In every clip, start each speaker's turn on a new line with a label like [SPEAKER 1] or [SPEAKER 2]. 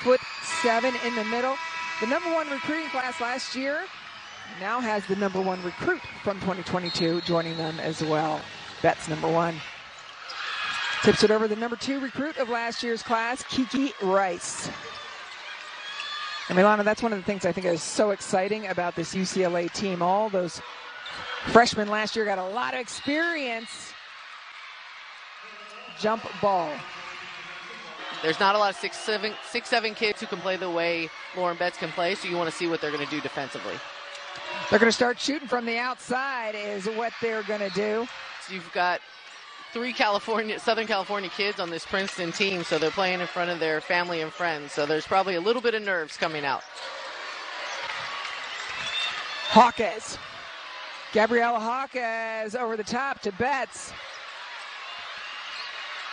[SPEAKER 1] foot seven in the middle. The number one recruiting class last year now has the number one recruit from 2022 joining them as well. That's number one. Tips it over the number two recruit of last year's class, Kiki Rice. And Milana, that's one of the things I think is so exciting about this UCLA team. All those freshmen last year got a lot of experience. Jump ball.
[SPEAKER 2] There's not a lot of six seven, six, seven kids who can play the way Lauren Betts can play, so you want to see what they're going to do defensively.
[SPEAKER 1] They're going to start shooting from the outside, is what they're going to do.
[SPEAKER 2] So you've got three California, Southern California kids on this Princeton team, so they're playing in front of their family and friends. So there's probably a little bit of nerves coming out.
[SPEAKER 1] Jaquez. Gabriela Jaquez over the top to Betts.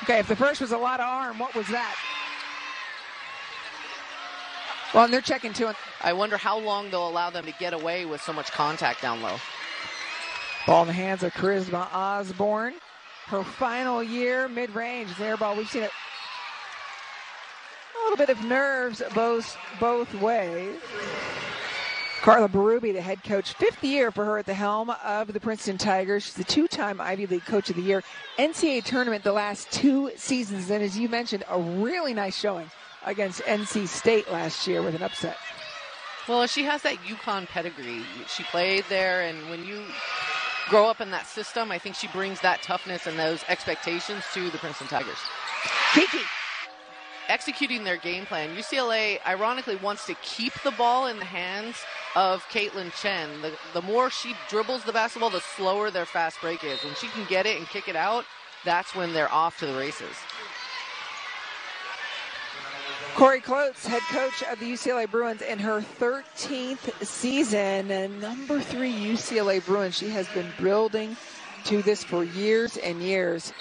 [SPEAKER 1] Okay, if the first was a lot of arm, what was that? Well, and they're checking too.
[SPEAKER 2] I wonder how long they'll allow them to get away with so much contact down low.
[SPEAKER 1] Ball in the hands of Charisma Osborne. Her final year, mid-range, air ball. We've seen it. A little bit of nerves both both ways. Carla Berube, the head coach, fifth year for her at the helm of the Princeton Tigers. She's the two-time Ivy League Coach of the Year, NCAA tournament the last two seasons, and as you mentioned, a really nice showing against NC State last year with an upset.
[SPEAKER 2] Well, she has that UConn pedigree. She played there, and when you grow up in that system, I think she brings that toughness and those expectations to the Princeton Tigers.
[SPEAKER 1] Kiki
[SPEAKER 2] executing their game plan. UCLA, ironically, wants to keep the ball in the hands of Kaitlyn Chen. The, the more she dribbles the basketball, the slower their fast break is. When she can get it and kick it out, that's when they're off to the races.
[SPEAKER 1] Cori Close, head coach of the UCLA Bruins in her 13th season, and number three UCLA Bruins. She has been building to this for years and years.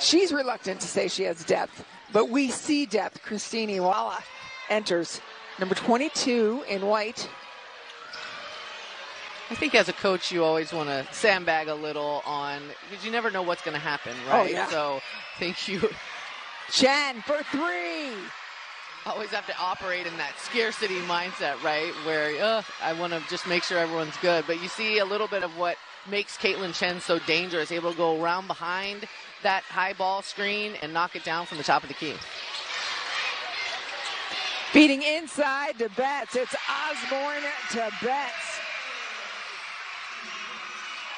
[SPEAKER 1] She's reluctant to say she has depth, but we see depth. Christeen Iwuala enters number 22 in white.
[SPEAKER 2] I think as a coach, you always want to sandbag a little on because you never know what's going to happen, right?
[SPEAKER 1] Oh, yeah.
[SPEAKER 2] So, thank you.
[SPEAKER 1] Chen for three
[SPEAKER 2] always have to operate in that scarcity mindset, right? Where uh, I want to just make sure everyone's good. But you see a little bit of what makes Kaitlyn Chen so dangerous, able to go around behind that high ball screen and knock it down from the top of the key.
[SPEAKER 1] Beating inside to Betts. It's Osborne to Betts.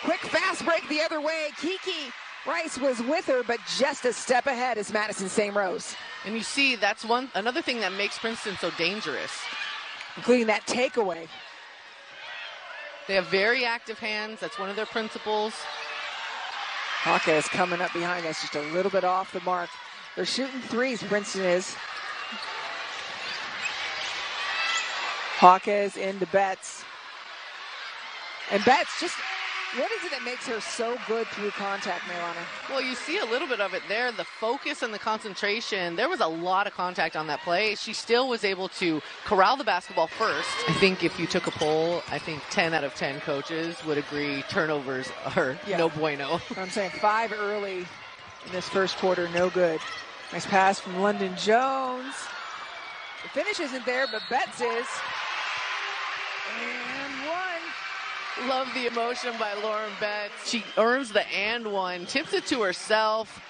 [SPEAKER 1] Quick fast break the other way. Kiki Rice was with her, but just a step ahead is Madison St. Rose.
[SPEAKER 2] And you see, that's one another thing that makes Princeton so dangerous,
[SPEAKER 1] including that takeaway.
[SPEAKER 2] They have very active hands. That's one of their principles.
[SPEAKER 1] Hawke is coming up behind us, just a little bit off the mark. They're shooting threes. Princeton is. Jaquez into Betts. And Betts just what is it that makes her so good through contact, Milana?
[SPEAKER 2] Well, you see a little bit of it there. The focus and the concentration. There was a lot of contact on that play. She still was able to corral the basketball first. I think if you took a poll, I think 10 out of 10 coaches would agree turnovers are yeah. no bueno.
[SPEAKER 1] I'm saying five early in this first quarter, no good. Nice pass from Londynn Jones. The finish isn't there, but Betts is.
[SPEAKER 2] Love the emotion by Lauren Betts. She earns the and one, tips it to herself.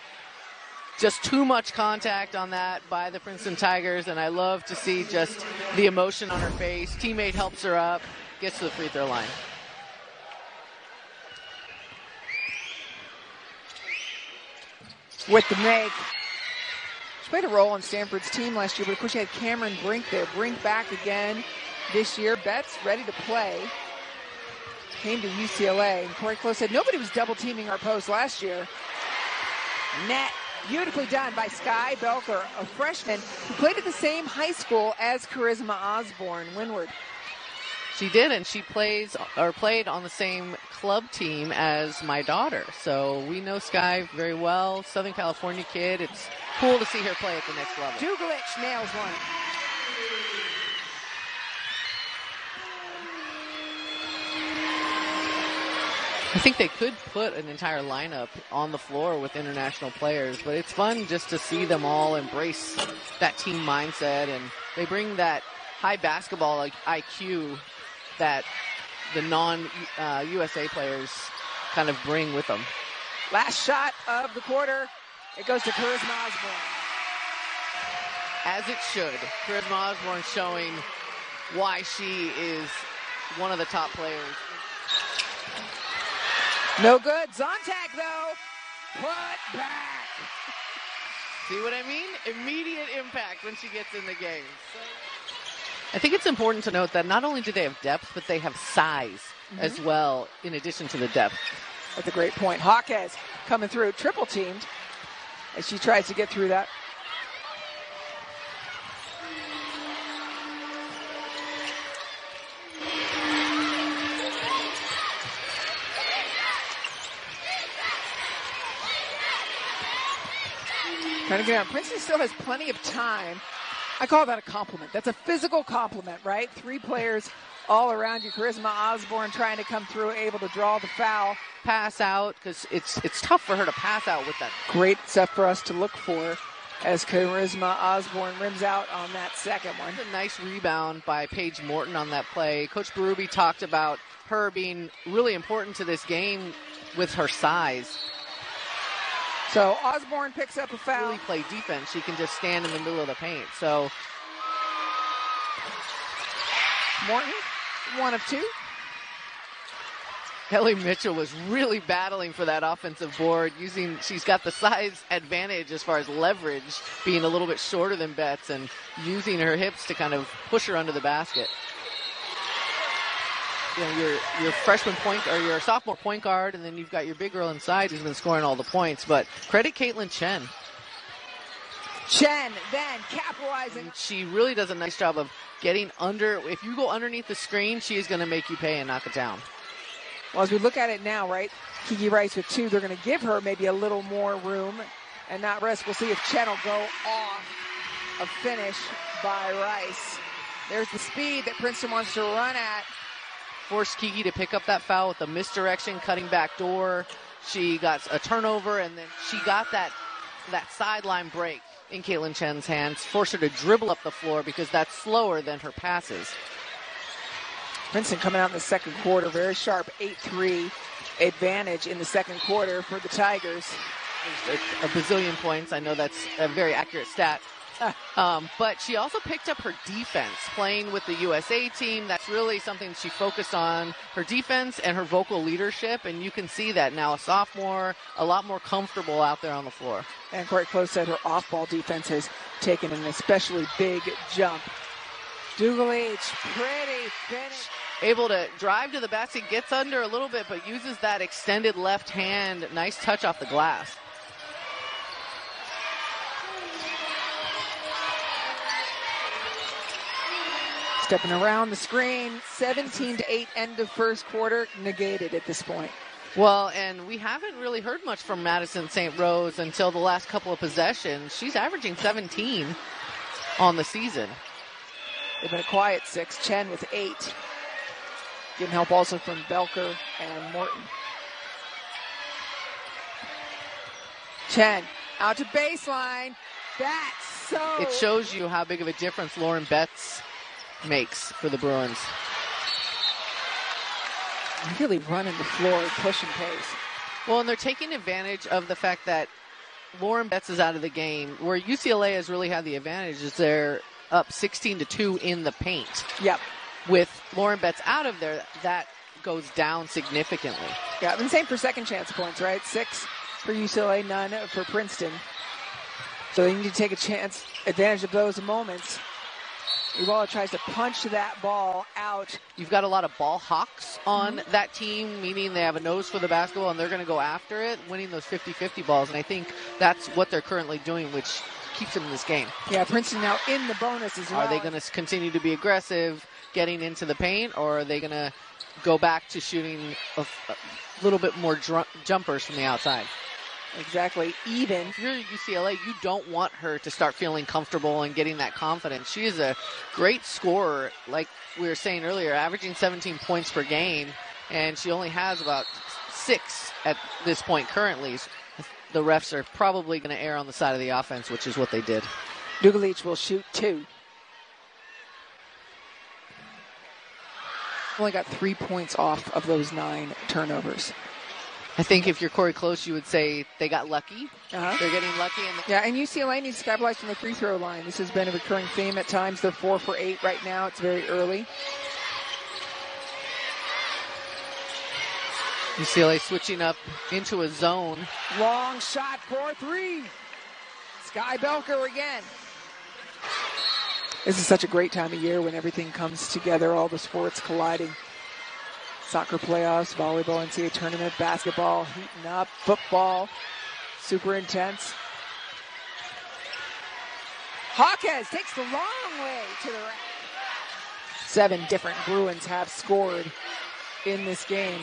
[SPEAKER 2] Just too much contact on that by the Princeton Tigers, and I love to see just the emotion on her face. Teammate helps her up, gets to the free throw line.
[SPEAKER 1] With the make. She played a role on Stanford's team last year, but of course she had Cameron Brink there. Brink back again this year. Betts ready to play came to UCLA. And Cori Close said nobody was double teaming our post last year. Net beautifully done by Skye Belker, a freshman who played at the same high school as Charisma Osborne, Windward.
[SPEAKER 2] She did, and she plays or played on the same club team as my daughter. So we know Skye very well. Southern California kid. It's cool to see her play at the next level.
[SPEAKER 1] Dugalic nails one.
[SPEAKER 2] I think they could put an entire lineup on the floor with international players, but it's fun just to see them all embrace that team mindset and they bring that high basketball like IQ that the non uh, USA players kind of bring with them.
[SPEAKER 1] Last shot of the quarter. It goes to Charisma Osborne.
[SPEAKER 2] As it should. Charisma Osborne showing why she is one of the top players.
[SPEAKER 1] No good. Zonta though. Put back.
[SPEAKER 2] See what I mean? Immediate impact when she gets in the game. I think it's important to note that not only do they have depth, but they have size mm-hmm. as well, in addition to the depth.
[SPEAKER 1] That's a great point. Jaquez coming through, triple teamed as she tries to get through that. Trying to get out. Princeton still has plenty of time. I call that a compliment. That's a physical compliment, right? Three players all around you. Charisma Osborne trying to come through, able to draw the foul.
[SPEAKER 2] Pass out because it's it's tough for her to pass out with that.
[SPEAKER 1] Great stuff for us to look for as Charisma Osborne rims out on that second one.
[SPEAKER 2] A nice rebound by Paige Morton on that play. Coach Berube talked about her being really important to this game with her size.
[SPEAKER 1] So Osborne picks up a foul.
[SPEAKER 2] Really play defense. She can just stand in the middle of the paint. So
[SPEAKER 1] Morton, one of two.
[SPEAKER 2] Kelly Mitchell was really battling for that offensive board using she's got the size advantage as far as leverage being a little bit shorter than Betts and using her hips to kind of push her under the basket you know, your your freshman point or your sophomore point guard, and then you've got your big girl inside who's been scoring all the points. But credit Kaitlyn Chen.
[SPEAKER 1] Chen then capitalizing.
[SPEAKER 2] She really does a nice job of getting under. If you go underneath the screen, she is going to make you pay and knock it down.
[SPEAKER 1] Well, as we look at it now, right, Kiki Rice with two, they're going to give her maybe a little more room and not risk. We'll see if Chen will go off a finish by Rice. There's the speed that Princeton wants to run at
[SPEAKER 2] forced Kiki to pick up that foul with a misdirection, cutting back door. She got a turnover, and then she got that that sideline break in Kaitlyn Chen's hands, forced her to dribble up the floor because that's slower than her passes.
[SPEAKER 1] Princeton coming out in the second quarter, very sharp 8-3 advantage in the second quarter for the Tigers.
[SPEAKER 2] A, a bazillion points. I know that's a very accurate stat. um, but she also picked up her defense playing with the USA team. That's really something she focused on her defense and her vocal leadership. And you can see that now a sophomore, a lot more comfortable out there on the floor.
[SPEAKER 1] And Cori Close said her off ball defense has taken an especially big jump. Dugalic, pretty finish.
[SPEAKER 2] Able to drive to the basket, gets under a little bit, but uses that extended left hand. Nice touch off the glass.
[SPEAKER 1] Stepping around the screen, 17 to 8 end of first quarter, negated at this point.
[SPEAKER 2] Well, and we haven't really heard much from Madison St. Rose until the last couple of possessions. She's averaging 17 on the season.
[SPEAKER 1] They've been a quiet six. Chen with eight. Getting help also from Belker and Morton. Chen out to baseline. That's so.
[SPEAKER 2] It shows you how big of a difference Lauren Betts makes for the Bruins.
[SPEAKER 1] Really running the floor, pushing pace.
[SPEAKER 2] Well, and they're taking advantage of the fact that Lauren Betts is out of the game. Where UCLA has really had the advantage is they're up 16 to 2 in the paint.
[SPEAKER 1] Yep.
[SPEAKER 2] With Lauren Betts out of there, that goes down significantly.
[SPEAKER 1] Yeah, and same for second chance points, right? Six for UCLA, none for Princeton. So they need to take a chance, advantage of those moments. Iwuala tries to punch that ball out.
[SPEAKER 2] You've got a lot of ball hawks on mm-hmm. that team, meaning they have a nose for the basketball and they're going to go after it, winning those 50 50 balls. And I think that's what they're currently doing, which keeps them in this game.
[SPEAKER 1] Yeah, Princeton now in the bonus as well.
[SPEAKER 2] Are they going to continue to be aggressive, getting into the paint, or are they going to go back to shooting a, a little bit more dr- jumpers from the outside?
[SPEAKER 1] Exactly even.
[SPEAKER 2] If you're UCLA, you don't want her to start feeling comfortable and getting that confidence. She is a great scorer, like we were saying earlier, averaging 17 points per game, and she only has about six at this point currently. The refs are probably going to err on the side of the offense, which is what they did.
[SPEAKER 1] Dugalic will shoot two. Only got three points off of those nine turnovers.
[SPEAKER 2] I think if you're Cori Close, you would say they got lucky.
[SPEAKER 1] Uh-huh.
[SPEAKER 2] They're getting lucky. And
[SPEAKER 1] yeah, and UCLA needs to capitalize from the free throw line. This has been a recurring theme at times. They're four for eight right now. It's very early.
[SPEAKER 2] UCLA switching up into a zone.
[SPEAKER 1] Long shot for three. Skye Belker again. This is such a great time of year when everything comes together, all the sports colliding. Soccer playoffs, volleyball, NCAA tournament, basketball heating up, football, super intense. Jaquez takes the long way to the right. Seven different Bruins have scored in this game.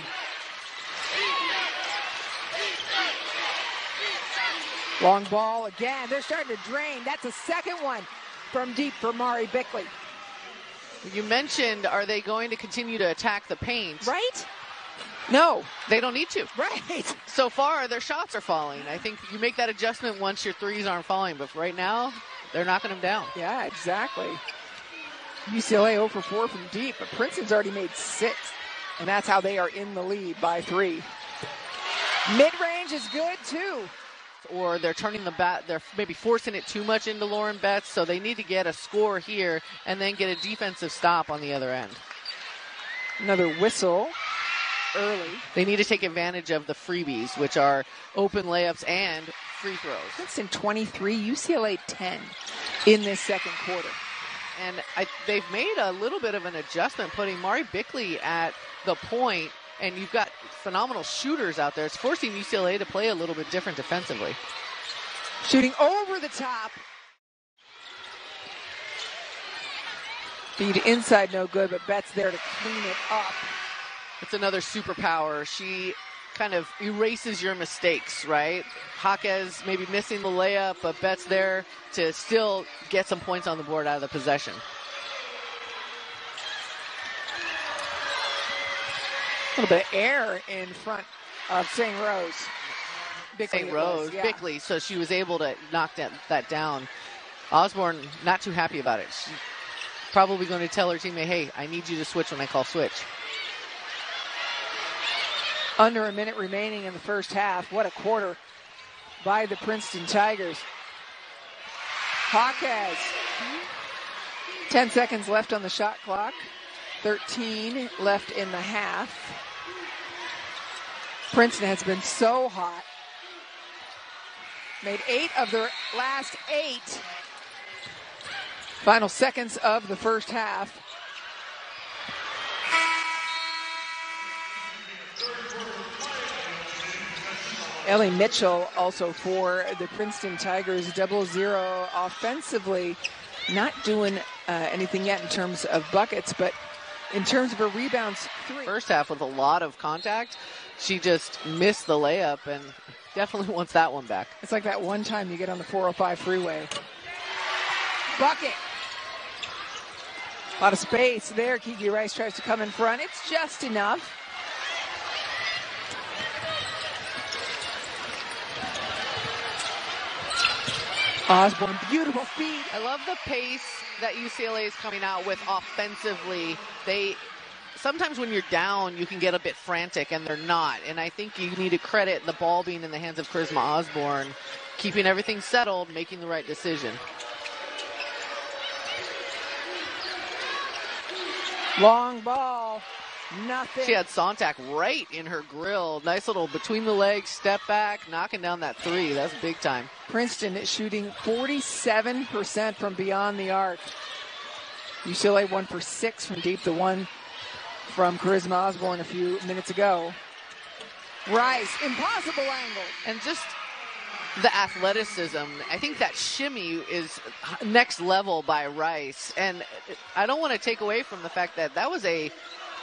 [SPEAKER 1] Long ball again. They're starting to drain. That's a second one from deep for Mari Bickley.
[SPEAKER 2] You mentioned, are they going to continue to attack the paint?
[SPEAKER 1] Right? No.
[SPEAKER 2] They don't need to.
[SPEAKER 1] Right.
[SPEAKER 2] So far, their shots are falling. I think you make that adjustment once your threes aren't falling, but right now, they're knocking them down.
[SPEAKER 1] Yeah, exactly. UCLA 0 for 4 from deep, but Princeton's already made six, and that's how they are in the lead by three. Mid range is good too
[SPEAKER 2] or they're turning the bat, they're maybe forcing it too much into Lauren Betts, so they need to get a score here and then get a defensive stop on the other end.
[SPEAKER 1] Another whistle early.
[SPEAKER 2] They need to take advantage of the freebies, which are open layups and free throws.
[SPEAKER 1] Princeton 23, UCLA 10 in this second quarter.
[SPEAKER 2] And I, they've made a little bit of an adjustment, putting Mari Bickley at the point and you've got phenomenal shooters out there. It's forcing UCLA to play a little bit different defensively.
[SPEAKER 1] Shooting over the top. Feed inside, no good, but Betts there to clean it up.
[SPEAKER 2] It's another superpower. She kind of erases your mistakes, right? Jaquez maybe missing the layup, but Betts there to still get some points on the board out of the possession.
[SPEAKER 1] A little bit of air in front of St. Rose.
[SPEAKER 2] St. Rose, yeah. Bickley, so she was able to knock that, that down. Osborne not too happy about it. She's probably going to tell her teammate, hey, I need you to switch when I call switch.
[SPEAKER 1] Under a minute remaining in the first half. What a quarter by the Princeton Tigers. Jaquez. 10 seconds left on the shot clock. 13 left in the half. Princeton has been so hot. Made eight of their last eight. Final seconds of the first half. Ellie Mitchell also for the Princeton Tigers, double zero offensively. Not doing uh, anything yet in terms of buckets, but in terms of her rebounds, three.
[SPEAKER 2] First half with a lot of contact, she just missed the layup and definitely wants that one back.
[SPEAKER 1] It's like that one time you get on the 405 freeway. Bucket. A lot of space there. Kiki Rice tries to come in front. It's just enough. Osborne, beautiful feet.
[SPEAKER 2] I love the pace that UCLA is coming out with offensively. They sometimes when you're down, you can get a bit frantic, and they're not. And I think you need to credit the ball being in the hands of Charisma Osborne, keeping everything settled, making the right decision.
[SPEAKER 1] Long ball. Nothing.
[SPEAKER 2] She had Sonntag right in her grill. Nice little between the legs step back, knocking down that three. That's big time.
[SPEAKER 1] Princeton is shooting 47% from beyond the arc. UCLA one for six from deep. The one from Charisma Osborne a few minutes ago. Rice, impossible angle.
[SPEAKER 2] And just the athleticism. I think that shimmy is next level by Rice. And I don't want to take away from the fact that that was a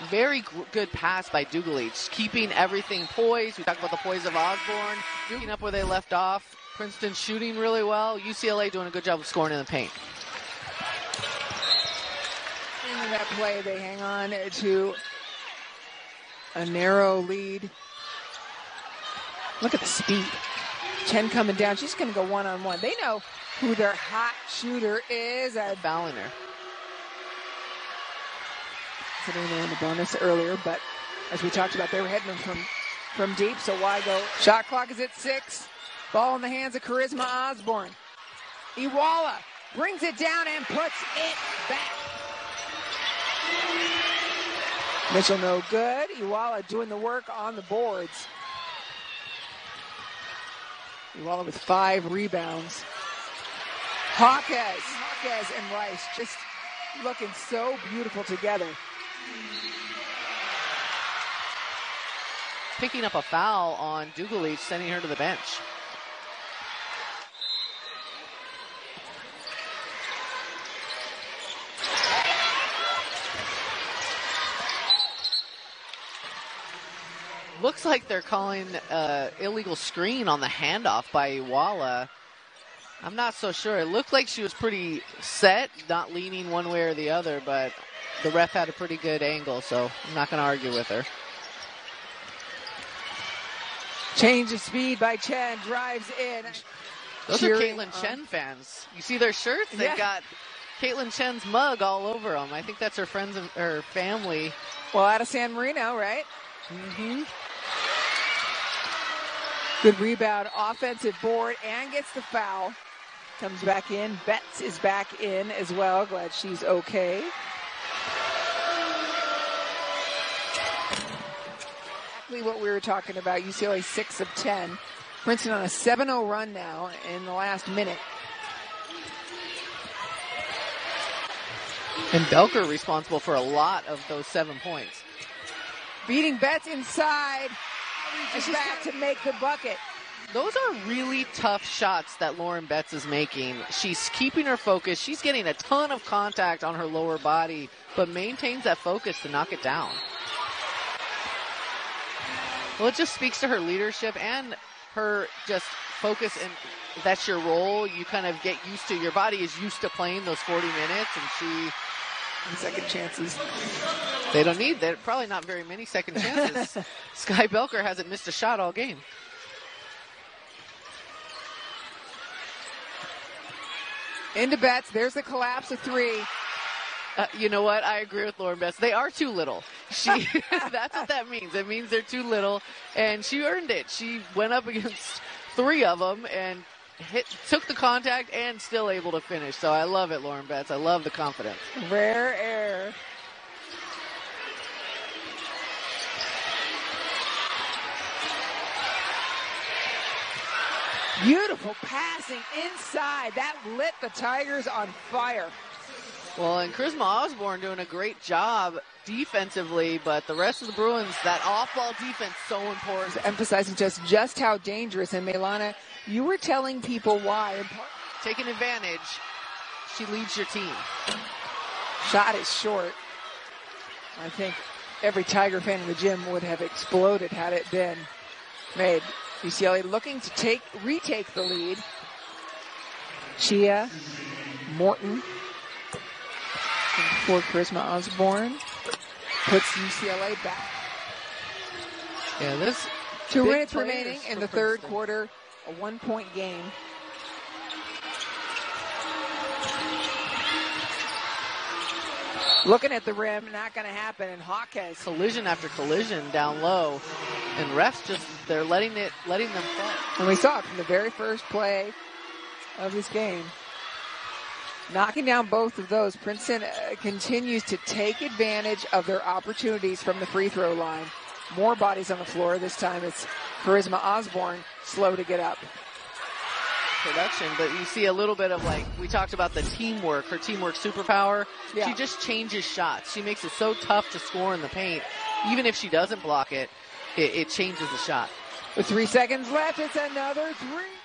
[SPEAKER 2] very good pass by Dugalic, keeping everything poised. We talked about the poise of Osborne, picking up where they left off. Princeton shooting really well. UCLA doing a good job of scoring in the paint
[SPEAKER 1] that play, they hang on to a narrow lead. Look at the speed. Chen coming down. She's going to go one on one. They know who their hot shooter is. Uh,
[SPEAKER 2] Ballinger.
[SPEAKER 1] Sitting there in the bonus earlier, but as we talked about, they were heading from from deep. So why go? Shot clock is at six. Ball in the hands of Charisma Osborne. Iwuala brings it down and puts it back. Mitchell no good. Iwuala doing the work on the boards. Iwuala with five rebounds. Jaquez, Jaquez and Rice just looking so beautiful together.
[SPEAKER 2] Picking up a foul on Dugalic, sending her to the bench. Looks like they're calling uh, illegal screen on the handoff by Iwuala. I'm not so sure. It looked like she was pretty set, not leaning one way or the other, but the ref had a pretty good angle, so I'm not going to argue with her.
[SPEAKER 1] Change of speed by Chen, drives in.
[SPEAKER 2] Those
[SPEAKER 1] Cheering
[SPEAKER 2] are Kaitlyn
[SPEAKER 1] on-
[SPEAKER 2] Chen fans. You see their shirts? They've
[SPEAKER 1] Yeah.
[SPEAKER 2] got Kaitlyn Chen's mug all over them. I think that's her friends and her family.
[SPEAKER 1] Well, out of San Marino, right?
[SPEAKER 2] Mm-hmm.
[SPEAKER 1] Good rebound, offensive board, and gets the foul. Comes back in. Betts is back in as well. Glad she's okay. Exactly what we were talking about. UCLA 6 of 10. Princeton on a 7 0 run now in the last minute.
[SPEAKER 2] And Belker responsible for a lot of those seven points.
[SPEAKER 1] Beating Betts inside. And she's back to make the bucket.
[SPEAKER 2] Those are really tough shots that Lauren Betts is making. She's keeping her focus. She's getting a ton of contact on her lower body, but maintains that focus to knock it down. Well, it just speaks to her leadership and her just focus and that's your role. You kind of get used to your body is used to playing those 40 minutes and she
[SPEAKER 1] Second chances.
[SPEAKER 2] they don't need that probably not very many second chances. Skye Belker hasn't missed a shot all game.
[SPEAKER 1] Into Betts. There's the collapse of three.
[SPEAKER 2] Uh, you know what? I agree with Lauren Betts. They are too little. She that's what that means. It means they're too little, and she earned it. She went up against three of them and hit, took the contact, and still able to finish. So I love it, Lauren Betts. I love the confidence.
[SPEAKER 1] Rare air. Beautiful passing inside. That lit the Tigers on fire.
[SPEAKER 2] Well, and Charisma Osborne doing a great job defensively, but the rest of the Bruins, that off-ball defense, so important.
[SPEAKER 1] Emphasizing just just how dangerous. And Milana, you were telling people why.
[SPEAKER 2] Taking advantage, she leads your team.
[SPEAKER 1] Shot is short. I think every Tiger fan in the gym would have exploded had it been made. UCLA looking to take retake the lead. Chea, Morton, before Charisma Osborne puts UCLA back.
[SPEAKER 2] Yeah, this
[SPEAKER 1] Two
[SPEAKER 2] Big
[SPEAKER 1] minutes remaining in the third
[SPEAKER 2] Princeton.
[SPEAKER 1] quarter, a one point game. Looking at the rim, not going to happen. And Jaquez
[SPEAKER 2] collision after collision down low, and refs just they're letting it letting them fall.
[SPEAKER 1] And we saw it from the very first play of this game. Knocking down both of those, Princeton uh, continues to take advantage of their opportunities from the free throw line. More bodies on the floor. This time it's Charisma Osborne slow to get up.
[SPEAKER 2] production, but you see a little bit of like we talked about the teamwork, her teamwork superpower.
[SPEAKER 1] Yeah.
[SPEAKER 2] She just changes shots. She makes it so tough to score in the paint. Even if she doesn't block it, it, it changes the shot.
[SPEAKER 1] With three seconds left, it's another three.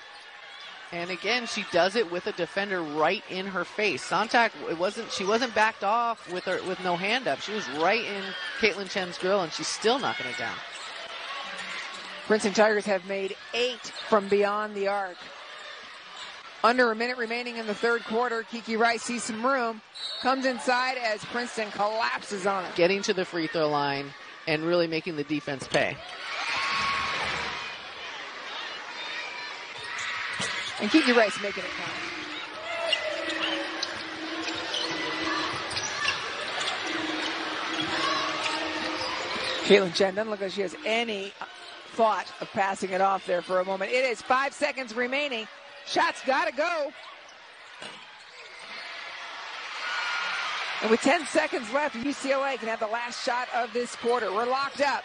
[SPEAKER 2] And again, she does it with a defender right in her face. Sontak, it wasn't she wasn't backed off with her with no hand up. She was right in Kaitlyn Chen's grill, and she's still knocking it down.
[SPEAKER 1] Princeton Tigers have made eight from beyond the arc. Under a minute remaining in the third quarter, Kiki Rice sees some room, comes inside as Princeton collapses on it.
[SPEAKER 2] Getting to the free throw line and really making the defense pay.
[SPEAKER 1] And Kiki Rice making it count. Kaitlyn Chen doesn't look like she has any thought of passing it off there for a moment. It is five seconds remaining. Shots gotta go. And with 10 seconds left, UCLA can have the last shot of this quarter. We're locked up.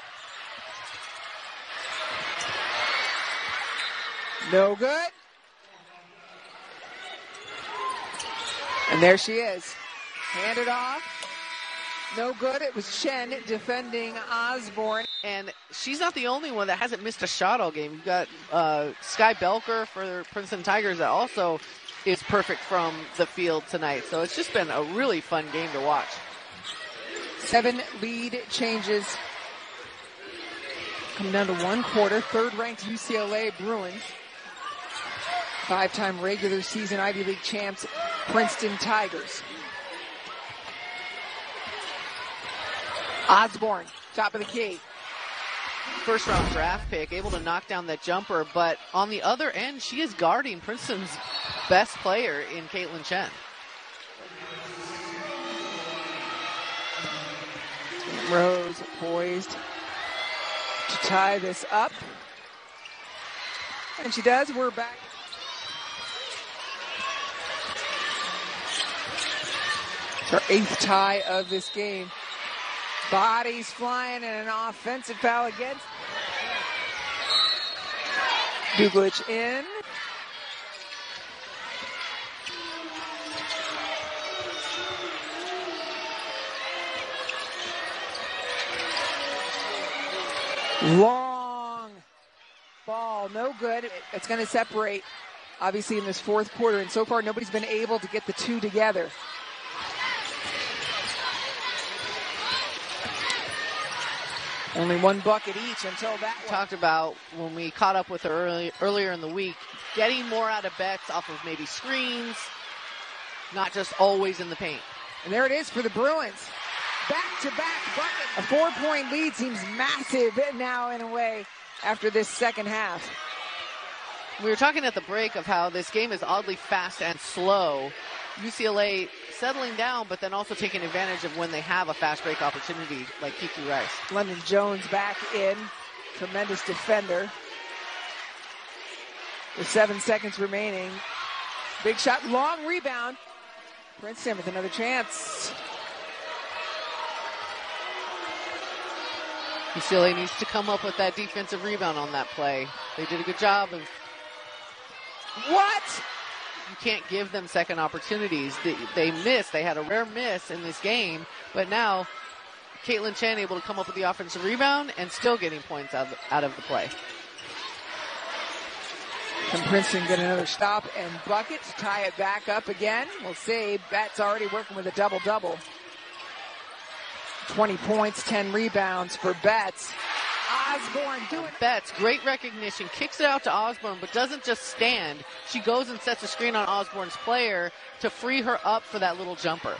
[SPEAKER 1] No good. And there she is. Handed off. No good. It was Chen defending Osborne.
[SPEAKER 2] And she's not the only one that hasn't missed a shot all game. You've got uh, Skye Belker for the Princeton Tigers that also is perfect from the field tonight. So it's just been a really fun game to watch.
[SPEAKER 1] Seven lead changes. Coming down to one quarter. Third ranked UCLA Bruins. Five time regular season Ivy League champs, Princeton Tigers. Osborne, top of the key.
[SPEAKER 2] First round draft pick, able to knock down that jumper, but on the other end, she is guarding Princeton's best player in Kaitlyn Chen.
[SPEAKER 1] Rose poised to tie this up. And she does. We're back. Her eighth tie of this game. Bodies flying and an offensive foul against. Dugalic in. Long ball, no good. It's going to separate, obviously, in this fourth quarter. And so far, nobody's been able to get the two together. Only one bucket each until that one.
[SPEAKER 2] Talked about when we caught up with her early, earlier in the week, getting more out of Betts off of maybe screens, not just always in the paint.
[SPEAKER 1] And there it is for the Bruins. Back to back bucket. A four point lead seems massive now in a way after this second half.
[SPEAKER 2] We were talking at the break of how this game is oddly fast and slow. UCLA settling down, but then also taking advantage of when they have a fast break opportunity like Kiki Rice.
[SPEAKER 1] Londynn Jones back in. Tremendous defender. With seven seconds remaining. Big shot, long rebound. Princeton with another chance.
[SPEAKER 2] UCLA needs to come up with that defensive rebound on that play. They did a good job of.
[SPEAKER 1] What?
[SPEAKER 2] You can't give them second opportunities. They, they missed. They had a rare miss in this game, but now Kaitlyn Chen able to come up with the offensive rebound and still getting points out of, out of the play.
[SPEAKER 1] Can Princeton get another stop and bucket to tie it back up again? We'll see. Betts already working with a double double. 20 points, 10 rebounds for Betts. Osborne doing
[SPEAKER 2] Betts, great recognition, kicks it out to Osborne, but doesn't just stand. She goes and sets a screen on Osborne's player to free her up for that little jumper.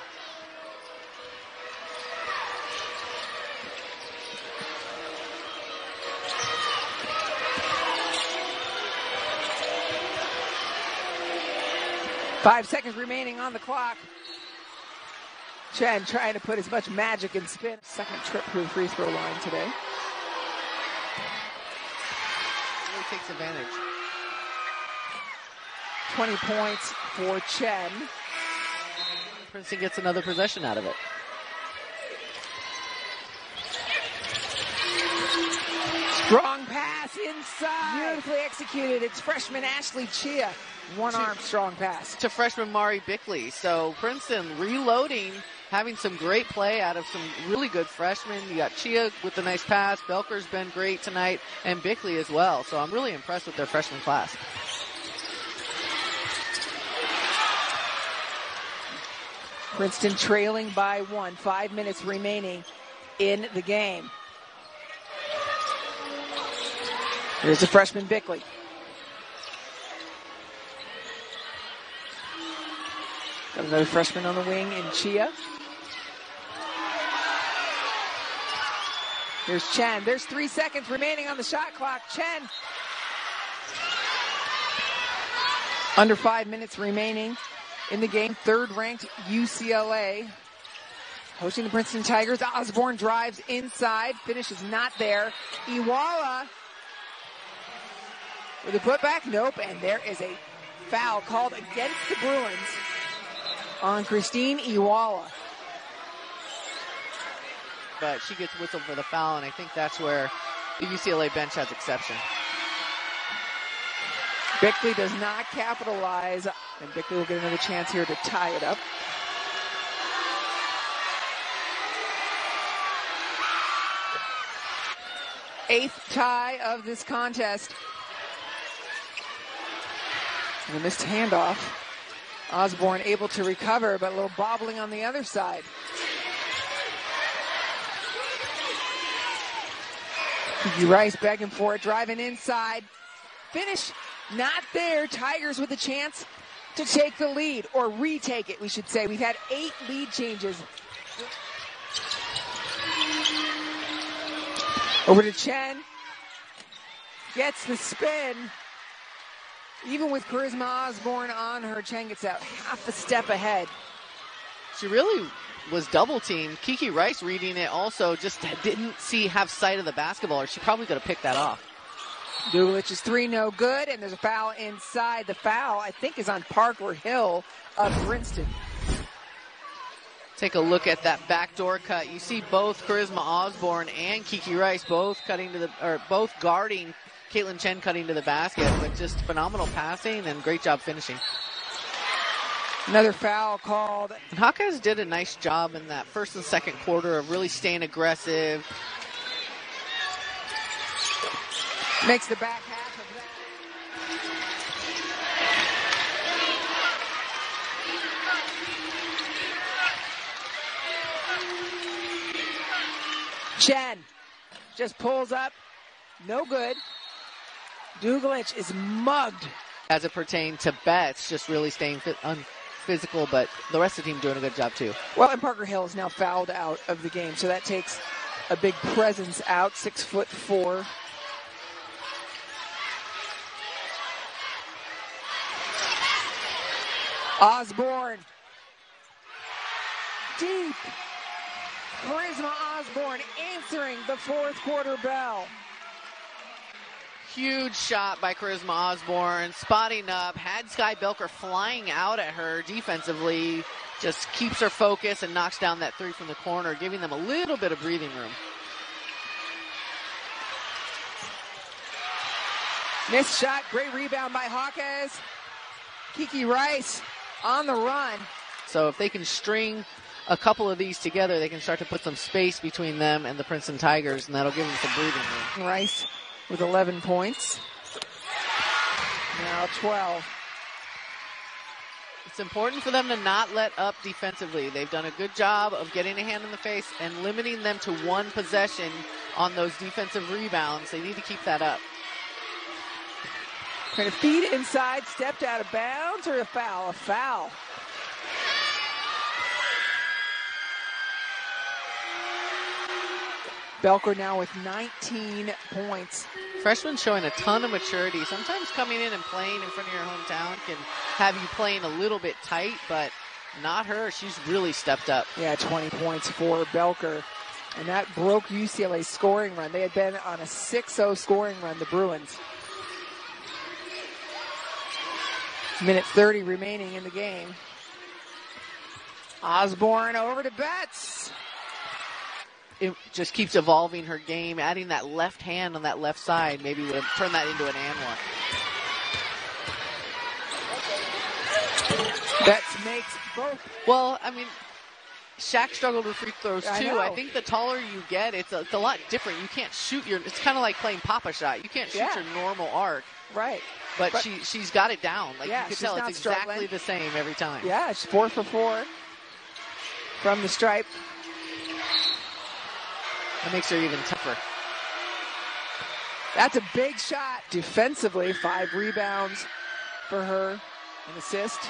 [SPEAKER 1] Five seconds remaining on the clock. Chen trying to put as much magic and spin. Second trip to the free throw line today.
[SPEAKER 2] Takes advantage.
[SPEAKER 1] 20 points for Chen.
[SPEAKER 2] Princeton gets another possession out of it.
[SPEAKER 1] Strong pass inside. Beautifully executed. It's freshman Ashley Chea. One arm strong pass.
[SPEAKER 2] To freshman Mari Bickley. So Princeton reloading, having some great play out of some really good freshmen. You got Chea with a nice pass. Belker's been great tonight, and Bickley as well. So I'm really impressed with their freshman class.
[SPEAKER 1] Princeton trailing by one. Five minutes remaining in the game. Here's the freshman Bickley. Got another freshman on the wing in Chea. Here's Chen. There's three seconds remaining on the shot clock. Chen. Under five minutes remaining in the game. Third ranked UCLA hosting the Princeton Tigers. Osborne drives inside, finishes not there. Iwuala with a putback, nope, and there is a foul called against the Bruins on Christeen Iwuala.
[SPEAKER 2] But she gets whistled for the foul, and I think that's where the UCLA bench has exception.
[SPEAKER 1] Bickley does not capitalize, and Bickley will get another chance here to tie it up. Eighth tie of this contest. And a missed handoff. Osborne able to recover, but a little bobbling on the other side. Kiki Rice begging for it, driving inside. Finish not there. Tigers with a chance to take the lead or retake it, we should say. We've had eight lead changes. Over to Chen. Gets the spin. Even with Charisma Osborne on her, Chen gets out half a step ahead.
[SPEAKER 2] She really was double teamed. Kiki Rice reading it also just didn't see have sight of the basketball, or she probably could have picked that off.
[SPEAKER 1] Dugalic is three no good, and there's a foul inside. The foul, I think, is on Parker Hill of Princeton.
[SPEAKER 2] Take a look at that backdoor cut. You see both Charisma Osborne and Kiki Rice both cutting to the, or both guarding Kaitlyn Chen cutting to the basket, but just phenomenal passing and great job finishing.
[SPEAKER 1] Another foul called.
[SPEAKER 2] And Jaquez did a nice job in that first and second quarter of really staying aggressive.
[SPEAKER 1] Makes the back half of that. Chen just pulls up. No good. Dugalic is mugged.
[SPEAKER 2] As it pertained to Betts, just really staying fit, unphysical, but the rest of the team doing a good job too.
[SPEAKER 1] Well, and Parker Hill is now fouled out of the game, so that takes a big presence out, six foot four. Osborne. Deep. Charisma Osborne answering the fourth quarter bell.
[SPEAKER 2] Huge shot by Charisma Osborne, spotting up, had Skye Belker flying out at her defensively, just keeps her focus and knocks down that three from the corner, giving them a little bit of breathing room.
[SPEAKER 1] Missed shot, great rebound by Jaquez. Kiki Rice on the run.
[SPEAKER 2] So if they can string a couple of these together, they can start to put some space between them and the Princeton Tigers, and that'll give them some breathing room.
[SPEAKER 1] Rice with 11 points. Now 12.
[SPEAKER 2] It's important for them to not let up defensively. They've done a good job of getting a hand in the face and limiting them to one possession on those defensive rebounds. They need to keep that up.
[SPEAKER 1] Trying to feed inside, stepped out of bounds, or a foul? A foul. Belker now with 19 points.
[SPEAKER 2] Freshman showing a ton of maturity. Sometimes coming in and playing in front of your hometown can have you playing a little bit tight, but not her. She's really stepped up.
[SPEAKER 1] Yeah, 20 points for Belker. And that broke UCLA's scoring run. They had been on a 6-0 scoring run, the Bruins. Minute 30 remaining in the game. Osborne over to Betts.
[SPEAKER 2] It just keeps evolving her game, adding that left hand on that left side. Maybe would have turned that into an and one.
[SPEAKER 1] Betts makes both.
[SPEAKER 2] Well, I mean, Shaq struggled with free throws too.
[SPEAKER 1] know.
[SPEAKER 2] I, think the taller you get, it's a, it's a lot different. You can't shoot your. It's kind of like playing Pop-A-Shot. You can't shoot
[SPEAKER 1] Yeah.
[SPEAKER 2] your normal arc,
[SPEAKER 1] Right.
[SPEAKER 2] but,
[SPEAKER 1] But-
[SPEAKER 2] she she's got it down. Like
[SPEAKER 1] Yeah,
[SPEAKER 2] you can tell, it's exactly
[SPEAKER 1] struggling.
[SPEAKER 2] the same every time.
[SPEAKER 1] Yeah, it's four for four from the stripe.
[SPEAKER 2] That makes her even tougher.
[SPEAKER 1] That's a big shot defensively. Five rebounds for her, an assist.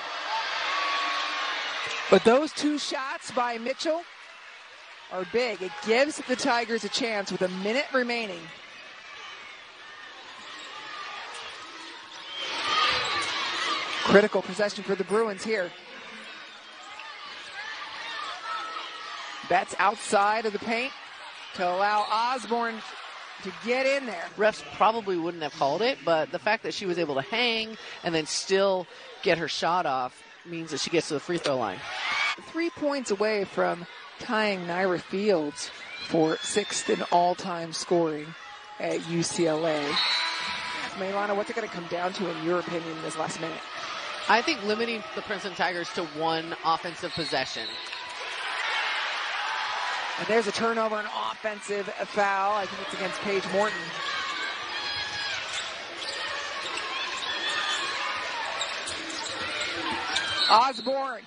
[SPEAKER 1] But those two shots by Mitchell are big. It gives the Tigers a chance with a minute remaining. Critical possession for the Bruins here. That's outside of the paint to allow Osborne to get in there.
[SPEAKER 2] Refs probably wouldn't have called it, but the fact that she was able to hang and then still get her shot off means that she gets to the free throw line.
[SPEAKER 1] Three points away from tying Nirra Fields for sixth in all-time scoring at UCLA. Milana, what's it going to come down to, in your opinion, this last minute?
[SPEAKER 2] I think limiting the Princeton Tigers to one offensive possession.
[SPEAKER 1] And there's a turnover, an offensive foul. I think it's against Paige Morton. Osborne.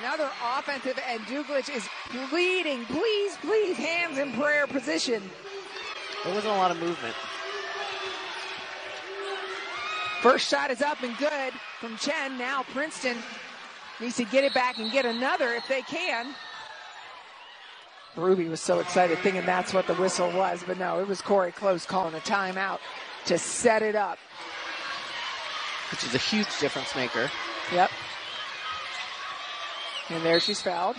[SPEAKER 1] Another offensive, and Dugalic is pleading, please, please, hands in prayer position.
[SPEAKER 2] There wasn't a lot of movement.
[SPEAKER 1] First shot is up and good from Chen. Now Princeton needs to get it back and get another if they can. Ruby was so excited thinking that's what the whistle was, but no, it was Cori Close calling a timeout to set it up.
[SPEAKER 2] Which is a huge difference maker.
[SPEAKER 1] Yep. And there she's fouled.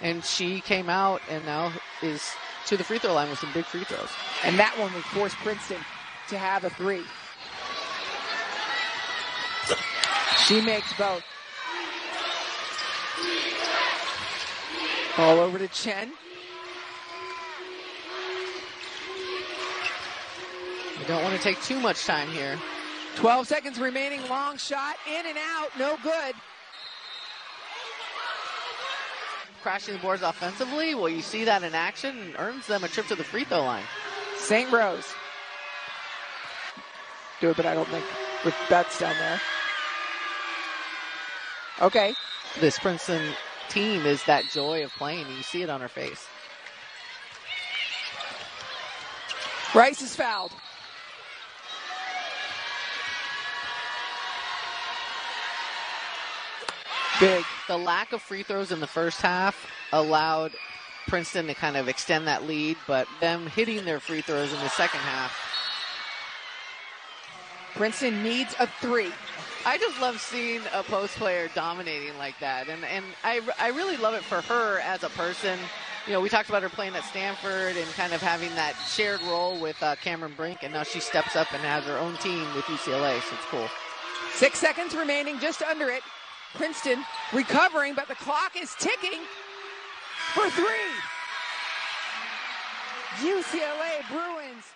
[SPEAKER 2] And she came out and now is to the free throw line with some big free throws.
[SPEAKER 1] And that one would force Princeton to have a three. She makes both. All over to Chen.
[SPEAKER 2] We don't want to take too much time here.
[SPEAKER 1] 12 seconds remaining. Long shot. In and out. No good.
[SPEAKER 2] Crashing the boards offensively. Well, you see that in action and earns them a trip to the free throw line.
[SPEAKER 1] St. Rose. Do it, but I don't think with Betts down there. Okay.
[SPEAKER 2] This Princeton team is that joy of playing, you see it on her face.
[SPEAKER 1] Rice is fouled. Big.
[SPEAKER 2] The lack of free throws in the first half allowed Princeton to kind of extend that lead, but them hitting their free throws in the second half.
[SPEAKER 1] Princeton needs a three.
[SPEAKER 2] I just love seeing a post player dominating like that, and and I I really love it for her as a person. You know, we talked about her playing at Stanford and kind of having that shared role with uh, Cameron Brink, and now she steps up and has her own team with UCLA, so it's cool.
[SPEAKER 1] Six seconds remaining, just under it. Princeton recovering, but the clock is ticking for three. UCLA Bruins